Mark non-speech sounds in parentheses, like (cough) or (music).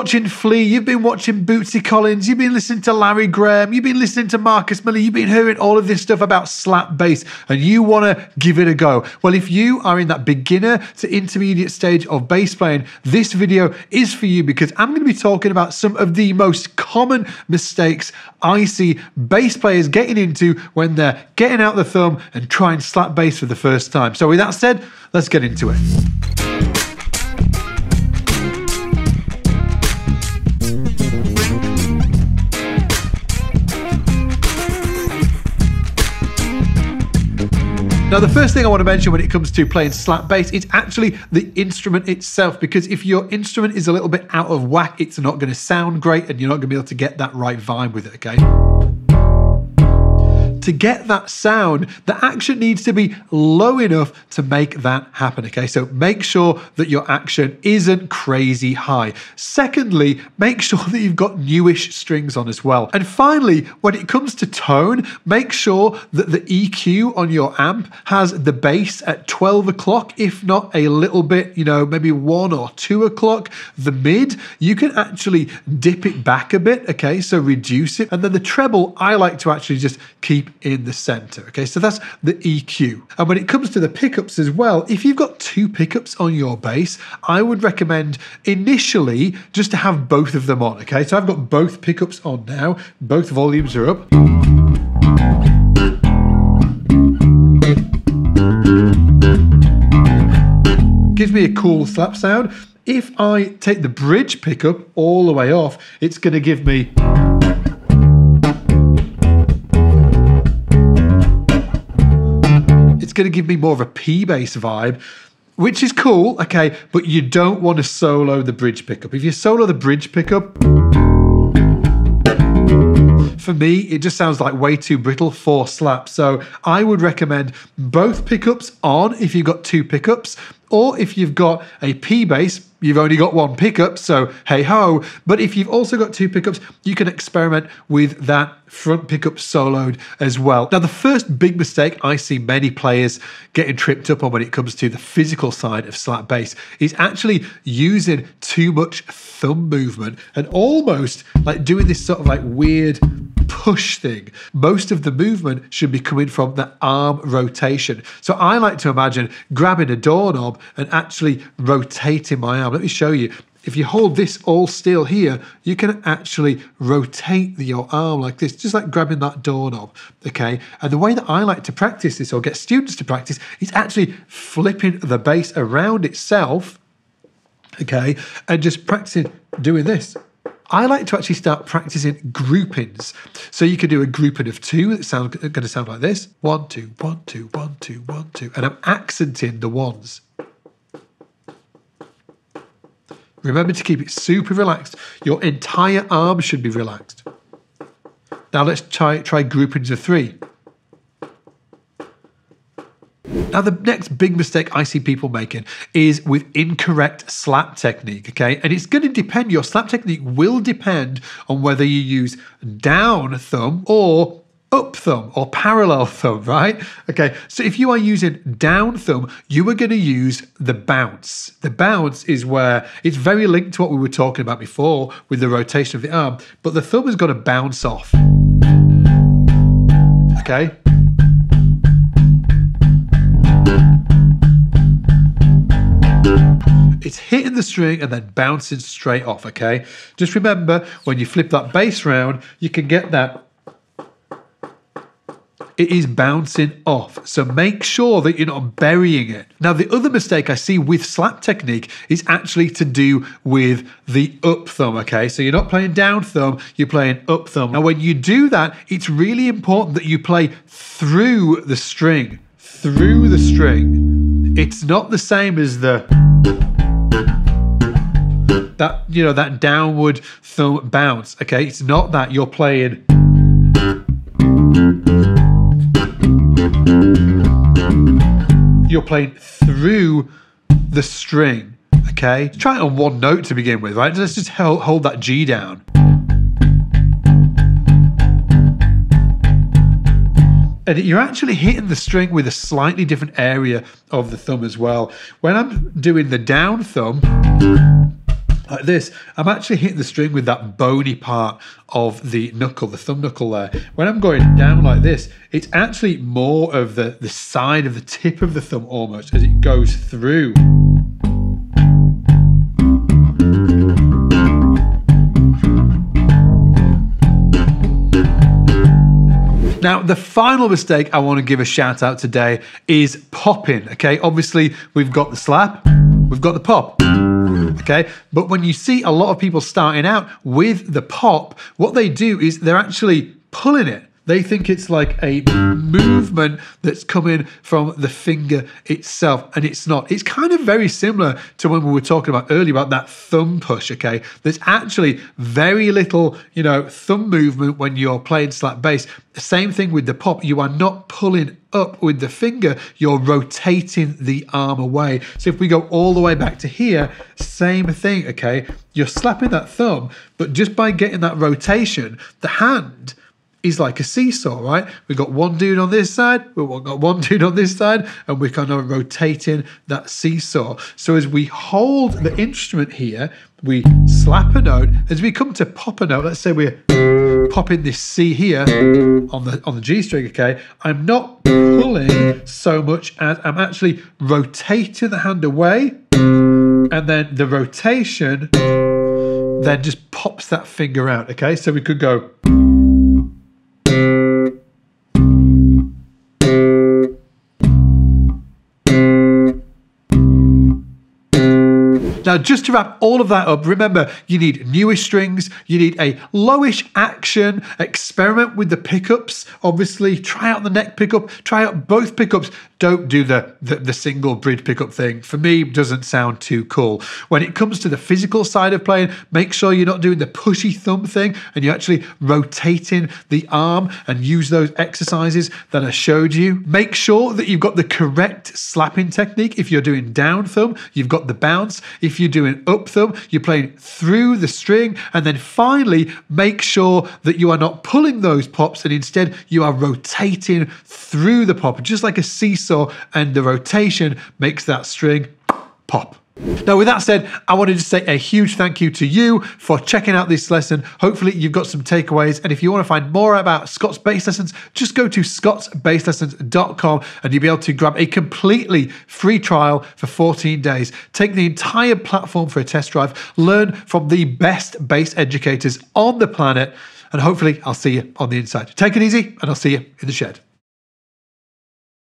watching Flea, you've been watching Bootsy Collins, you've been listening to Larry Graham, you've been listening to Marcus Miller, you've been hearing all of this stuff about slap bass, and you want to give it a go. Well, if you are in that beginner to intermediate stage of bass playing, this video is for you because I'm going to be talking about some of the most common mistakes I see bass players getting into when they're getting out the thumb and trying slap bass for the first time. So, with that said, let's get into it. Now, the first thing I want to mention when it comes to playing slap bass, it's actually the instrument itself. Because if your instrument is a little bit out of whack, it's not going to sound great and you're not going to be able to get that right vibe with it, okay? To get that sound, the action needs to be low enough to make that happen. Okay, so make sure that your action isn't crazy high. Secondly, make sure that you've got newish strings on as well. And finally, when it comes to tone, make sure that the EQ on your amp has the bass at 12 o'clock, if not a little bit, you know, maybe one or two o'clock. The mid, you can actually dip it back a bit. Okay, so reduce it. And then the treble, I like to actually just keep in the center. Okay, so that's the EQ. And when it comes to the pickups as well, if you've got two pickups on your bass, I would recommend initially just to have both of them on. Okay, so I've got both pickups on now, both volumes are up. Gives me a cool slap sound. If I take the bridge pickup all the way off, it's going to give me. It's going to give me more of a P bass vibe, which is cool, okay, but you don't want to solo the bridge pickup. If you solo the bridge pickup, for me, it just sounds like way too brittle for slap. So I would recommend both pickups on if you've got two pickups, or if you've got a P bass, you've only got one pickup, so hey ho. But if you've also got two pickups, you can experiment with that front pickup soloed as well. Now, the first big mistake I see many players getting tripped up on when it comes to the physical side of slap bass is actually using too much thumb movement and almost like doing this sort of like weird push thing. Most of the movement should be coming from the arm rotation. So I like to imagine grabbing a doorknob and actually rotating my arm. Let me show you. If you hold this all still here, you can actually rotate your arm like this, just like grabbing that doorknob. Okay. And the way that I like to practice this or get students to practice is actually flipping the bass around itself. Okay. And just practicing doing this. I like to actually start practicing groupings. So you could do a grouping of two that sound going to sound like this: one, two, one, two, one, two, one, two, and I'm accenting the ones. Remember to keep it super relaxed. Your entire arm should be relaxed. Now let's try try groupings of three. Now, the next big mistake I see people making is with incorrect slap technique, okay? And it's going to depend, your slap technique will depend on whether you use down thumb or up thumb or parallel thumb, right? Okay, so if you are using down thumb, you are going to use the bounce. The bounce is where it's very linked to what we were talking about before with the rotation of the arm, but the thumb has got to bounce off. Okay? It's hitting the string and then bouncing straight off, okay? Just remember, when you flip that bass round, you can get that it is bouncing off. So make sure that you're not burying it. Now, the other mistake I see with slap technique is actually to do with the up thumb, okay? So you're not playing down thumb, you're playing up thumb. Now, when you do that, it's really important that you play through the string, through the string. It's not the same as the that you know that downward thumb bounce okay? It's not that you're playing you're playing through the string okay? Try it on one note to begin with right? Let's just hold, hold that g down and you're actually hitting the string with a slightly different area of the thumb as well when i'm doing the down thumb like this, I'm actually hitting the string with that bony part of the knuckle, the thumb knuckle there. When I'm going down like this, it's actually more of the, the side of the tip of the thumb almost as it goes through. Now, the final mistake I want to give a shout out today is popping. Okay, obviously, we've got the slap, we've got the pop. Okay, but when you see a lot of people starting out with the pop, what they do is they're actually pulling it. They think it's like a movement that's coming from the finger itself, and it's not. It's kind of very similar to when we were talking about earlier about that thumb push, okay? There's actually very little, you know, thumb movement when you're playing slap bass. Same thing with the pop. You are not pulling up with the finger, you're rotating the arm away. So if we go all the way back to here, same thing, okay? You're slapping that thumb, but just by getting that rotation, the hand is like a seesaw, right? We've got one dude on this side, we've got one (laughs) dude on this side, and we're kind of rotating that seesaw. So as we hold the instrument here, we slap a note. As we come to pop a note, let's say we're popping this C here on the on the G string, okay? I'm not pulling so much as I'm actually rotating the hand away, and then the rotation then just pops that finger out, okay? So we could go Now, just to wrap all of that up, remember you need newish strings, you need a lowish action, experiment with the pickups. Obviously, try out the neck pickup, try out both pickups. Don't do the, the, the single bridge pickup thing. For me, doesn't sound too cool. When it comes to the physical side of playing, make sure you're not doing the pushy thumb thing and you're actually rotating the arm and use those exercises that I showed you. Make sure that you've got the correct slapping technique. If you're doing down thumb, you've got the bounce. If you're doing up thumb, you're playing through the string. And then finally, make sure that you are not pulling those pops and instead you are rotating through the pop, just like a and the rotation makes that string pop. Now, with that said, I wanted to say a huge thank you to you for checking out this lesson. Hopefully, you've got some takeaways. And if you want to find more about Scott's Bass Lessons, just go to scottsbasslessons.com and you'll be able to grab a completely free trial for 14 days. Take the entire platform for a test drive, learn from the best bass educators on the planet, and hopefully, I'll see you on the inside. Take it easy, and I'll see you in the shed.